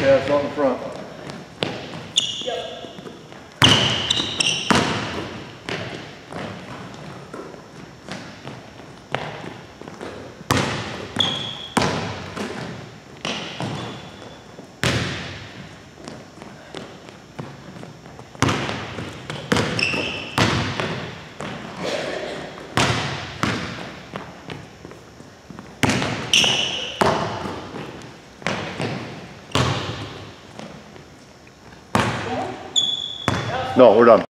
Yeah, it's on the front. No, we're done.